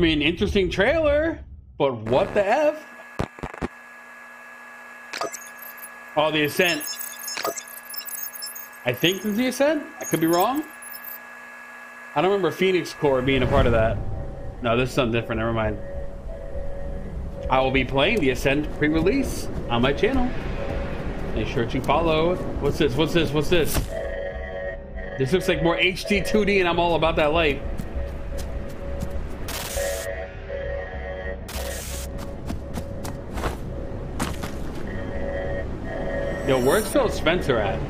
mean, interesting trailer, but what the F? Oh, the Ascent. I think it's the Ascent. I could be wrong. I don't remember Phoenix Core being a part of that. No, this is something different. Never mind. I will be playing the Ascent pre-release on my channel. Make sure to follow. What's this? What's this? What's this? This looks like more HD 2D and I'm all about that light. Yo, where's Phil Spencer at?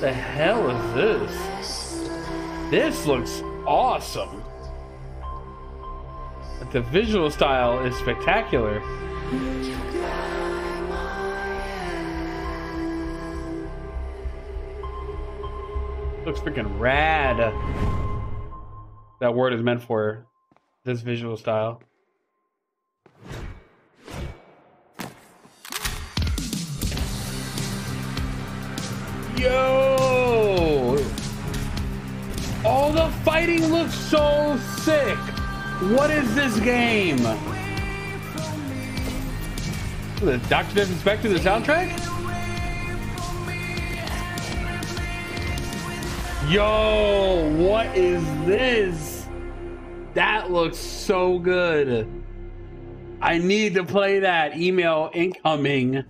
the hell is this? This looks awesome. The visual style is spectacular. Looks freaking rad. That word is meant for this visual style. Yo! All the fighting looks so sick. What is this game? The Dr. Disrespect the soundtrack? Yo, what is this? That looks so good. I need to play that. Email incoming.